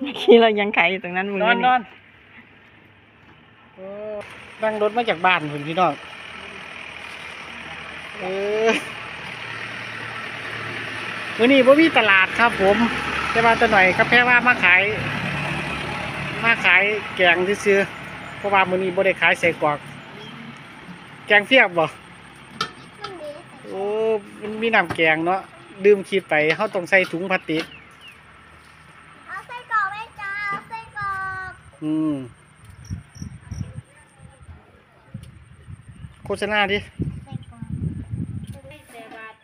เมื่อกี้เรายังขายอยู่ตรงนั้นมึงนอนนอนโอ้นั่งรถมาจากบ้านคุณพี่น้องเออวันนี้พ่มีตลาดครับผมแต่ว่าแตัวหน่อยก็แพ้ว่ามาขาย มาขายแกงที่ซื้อๆเพราะว่ามื้อนี้บ่ได้ขายใส่กรอก แกงเฟียบบ่โอ้มันมีน้ำแกงเนาะดื่มคิดไปเฮาต้องใส่ถุงพลาสติก เอาไส้กรอกไหมจ้าเอาไส้กรอก อืมโฆษณาดิไส้กรอกแต่บาท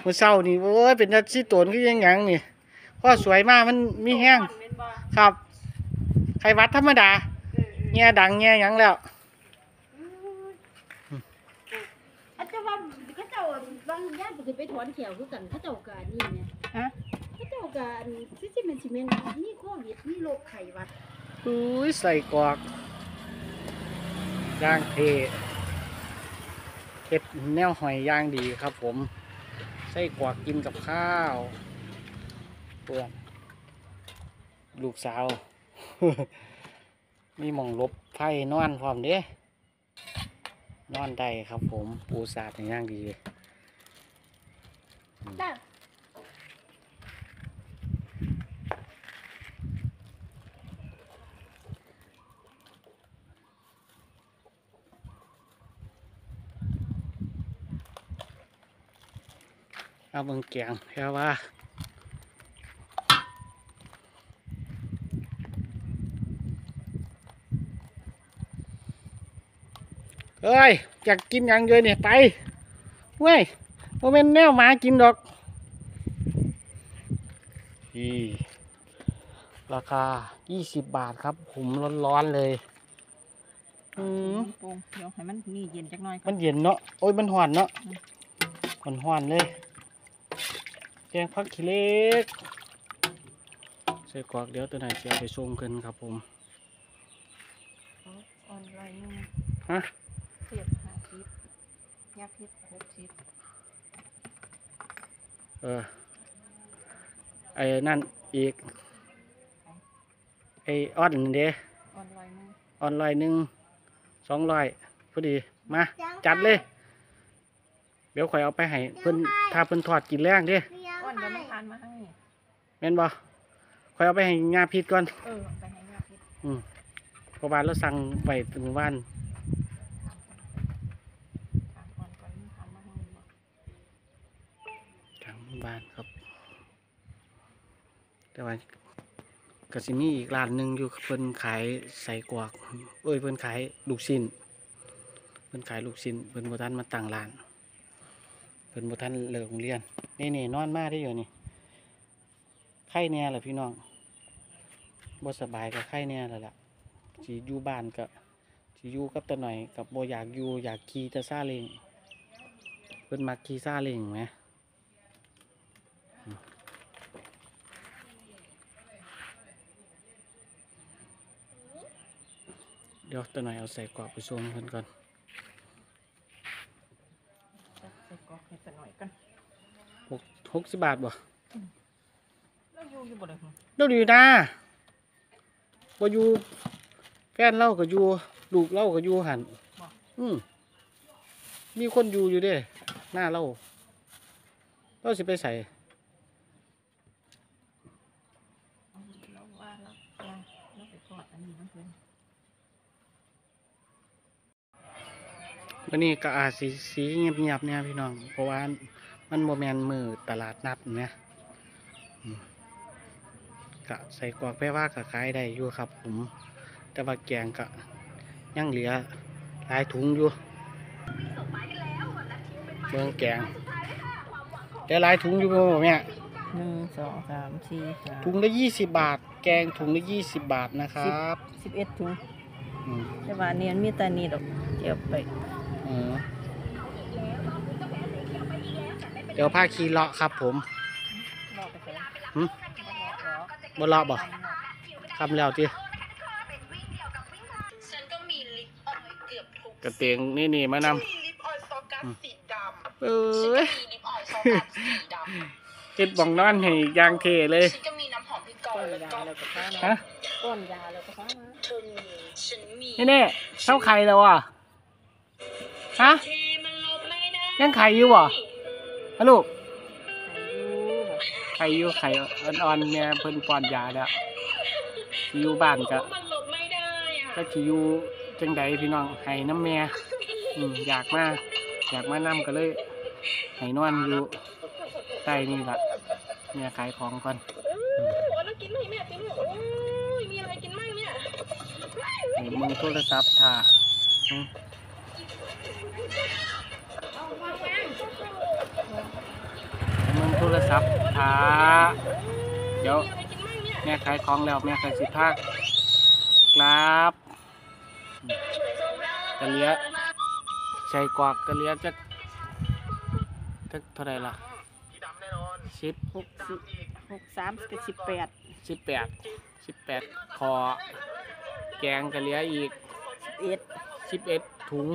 เมื่อเช้านี่โอ้ยเป็นนัดชีตนคือยังหยังนี่พ่อสวยมากมันมีแห้งครับไขหวัดธรรมดาแง่ดังแง่หยังแล้วอาจจะว่าเขาเจ้าบางย่านก็สิไปถอนแขวคือกันเขาเจ้าการนี่เนี่ยฮะ เขาเจ้าการที่สิเป็นสิเมนนี่โควิดนี่โรคไข้หวัดอุ้ยใส่กรอกย่างเทเก็บแนวหอยย่างดีครับผม ใส่กรอกกินกับข้าวเปื่อนลูกสาว มีหมองหลบไฟนอนพร้อมเด้นอนได้ครับผม ปูสาดอย่างย่างดีเลยจ้า เอาเบิ่งแกงแค่ว่าเอ้ยอยากกินอย่างเดียวเนี่ยไปเว้ยโมเมนแนวหมากินดอกอีราคา 20 บาทครับ ผมร้อนๆเลยอืมปรุงเดี๋ยวให้มันนี่เย็นจักหน่อยก่อมันนเย็นเนาะ โอ้ย มันหวานเนาะ มันหวานเลย แกงผักขี้เหล็กใส่กรอกเดี๋ยวตัวไหนจะเอาไปส่งกันครับผมออนไลน์นึงฮะเสียบห้าสิบยักษ์พิษหกสิบเออไอ้นั่นอีกไอ้ออนเด้ออนไลน์นึงออนไลน์หนึ่งสองร้อยพอดีมาจัดเลย เดี๋ยวข่อยเอาไปให้เพิ่นถ้าเพิ่นทอดกินแรงเด้านมาให้ แม่นบ่ข่อยเอาไปให้งาพิษก่อนเออเอาไปให้ยักษ์พิษอืมเพราะว่าเราสั่งไว้ถึงวันทานก่อนก่อนมันทานมาให้บ่ทางบ้านครับ แต่ว่ากสิมีอีกร้านหนึ่งอยู่เพิ่นขายใส่กวากเอ้ยเพิ่นขายลูกชิ้นเพิ่นขายลูกชิ้นเพิ่นบ่ทันมาตั้งร้านเพิ่นบ่ทันเลิกโรงเรียนนี่นี่นอนมาได้อยู่นี่ ไข้แน่แหละพี่น้องบ่สบายก็ไข้แน่แล้วล่ะสิอยู่บ้านก็สิอยู่กับตาหน่อยกับบ่อยากอยู่อยากขี่แต่ซาเล้งเพิ่นมักขี่ซาเล้งไหมเดี๋ยวตัวหน่อยเอาใส่กรอบไปส่งเพิ่นก่อนใส่กรอกให้สักหน่อยกันหกหกสิบบาทบ่แล้ว อยู่อยู่บ่ได้หรอเดี๋ยวอยู่นะบ่อยู่แฟนเล่าก็อยู่ลูกเล่าก็อยู่หันอืมมีคนอยู่อยู่เด้หน้าเล่าเราสิไปใส่แล้วว่าแล้วยังแล้วไปทอดอันนี้น้ำเพิ่นวันนี้ก็อาจสีสีเงียบๆเนี่ยพี่น้อง เพราะว่ามันโมแมนมือตลาดนัดนะอืม ก็ใส่กรอกแปลว่าก็ขายได้อยู่ครับ ผม แต่ว่าแกงก็ยังเหลือหลายถุงอยู่เบิ่งแกงแต่หลายถุงอยู่บ่แม่หนึ่งสองสามสี่ห้าถุงละยี่สิบบาท แกงถุงละยี่สิบบาทนะครับสิบเอ็ดถุงอืมแต่ว่าอันนี้มันมีแต่นี่ดอกเก็บไปเออเดี๋ยวพาขี่เลาะครับผมรอไปใส่หึ บ่รอบ่เลาะบ่คำแล้วจีฉันก็มีลิปออยล์เกือบทุกกระเตียงนี่นี่มานฉันมีลิปออยล์ซอกัสสีดำำเอ้ฉันก็ยมีลิปออยล์ซอกัสสีดเจ็ดบ่องนอนให้ยางเทเลยำฉันก็มีน้ำหอมพี่กออนยาแล้วก็ฟ้าฮะมาป้อนยาแล้วก็ฟ้ามาเธอมีฉันมีนี่เน่เท่าไข่แล้วอะ ฮะ เทมันลบไม่ได้ยังไข่อยู่บ่ฮะลูกอายุไข่อยู่ไข่อ่อนๆแม่เพิ่นป้อนยาแล้วสิอยู่บ้านก็มันลบไม่ได้อะก็สิอยู่จังใดพี่น้องให้น้ำแม่อืมอยากมาอยากมานํก็เลยให้นอนอยู่ใต้นี่ล่ะแม่ขายของก่อนโอ้แล้วกินไหมแม่ติ๊มโอ้ยมีอะไรกินบ้างเนี่ย ให้มึงโทรศัพท์ถ่าอืมให้มึงโทรศัพท์ถ่าเดี๋ยวมีอะไรกินบ้างเนี่ยแม่ขายของแล้วแม่ขายสิภาคกราบกะเลียใส่กวากกะเลียจะจะเท่าไหรล่ะสิบหกสิบหกสามกับสิบแปดสิบแปดสิบแปดคอแกงกะเลียอีกเอ็ดสิบเอ็ดถุง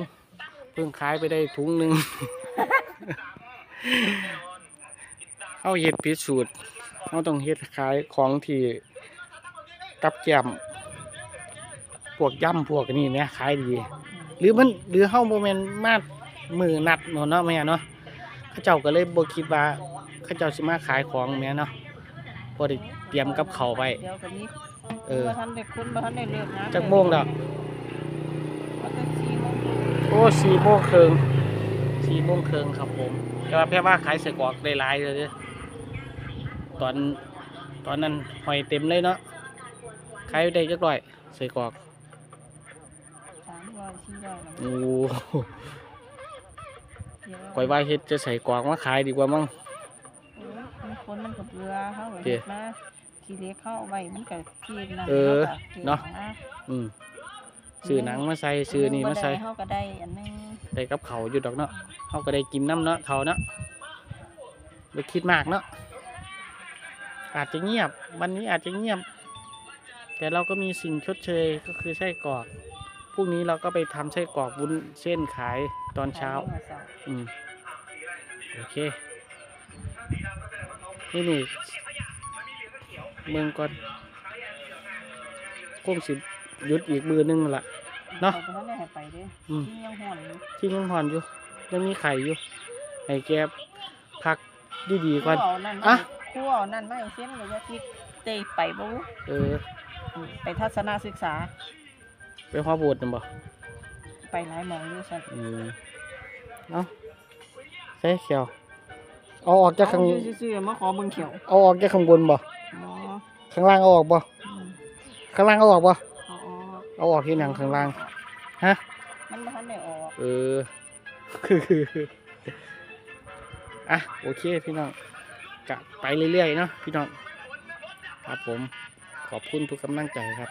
เพิ่งขายไปได้ถุงหนึ่ง เข้าเห็ดพิสูจน์เขาต้องเฮ็ดขายของที่กับแกมพวกย่ำพวกนี้เนี่ยขายดี หรือมันหรือเฮาโมเมนมามือนัดเนาะเนาะแม่เนาะเขาเจ้าก็เลยบ่คิดว่าเขาเจ้าสิมาขายของแม่เนาะพอได้เตรียมกับเขาวไว้เดี๋ยวกันนี้เออบ่ทันได้คุณบ่ทันได้เลิกงานจักโมงดอกแล้วก็สี่โมงโอ้สี่โมงครึ่งสี่โมงครึ่งครับผมแต่ว่าแพ่ว่าขายเสกรอกได้หลายเลยเด้อ ตอนตอนนั้นหอยเต็มเลยเนาะขายได้จักร้อยเสกรอกสามร้อยสี่ร้อยแล้วโอ้เดี๋ยวข่อยว่าเฮ็ดจะใส่กรอกมาขายดีกว่ามั้งเออมันคนมันก็เบื่อเขาก็เจ้เฮ็ดมาทีเล็กเข้าเอาไว้มันก็พี่นั่นเออขก็ก็บเนาะมอืมซื้อหนังมาใส่ซื้อนี่มาใส่บ่ได้เขาก็ได้อันหนึงได้กับเขาวอยู่ดอกเนาะเขาก็ได้กินน้ำเนาะเขาเนาะไปคิดมากเนาะ อาจจะเงียบ วันนี้อาจจะเงียบ แต่เราก็มีสิ่งชดเชยก็คือไส้กรอกพรุ่งนี้เราก็ไปทำไส้กรอกวุ้นเส้นขายตอนเช้าขยได้หัวสองอืมโอเค นี่นี่เมืองก่อนคงสิหยุดอีกมือนึงนั่นละเนาะเขาบ่ทันได้ให้ไปเด้อืมที่ยังห่อนอยู่ที่ยังหอนอยู่ยังมีไข่อยู่ให้แกพักดีๆก่อนคู่เอานั่นอะ คู่เอานั่นไม่เส้นเลยจะคิดเตะไปบ่รู้เออ ไปทัศนศึกษา ไปหัวโบดนั่นบ่ไปหลายหมองอยู่ซั่นอืมเอาใส่เขียวเอาออกจากข้างเอาอยู่ซื่อๆมาขอเบิ่งเขียวเอาออกจากข้างบนบ่หมอข้างล่างเอาออกบ่อืมข้างล่างเอาออกบ่เอาออกเอาออกที่หนังข้างล่าง ฮะ มันบ่ทันได้ออก เออคือคือคืออะโอเคพี่น้อง กะไปเรื่อยๆเนาะพี่น้องครับผมขอบคุณทุกกำลังใจครับ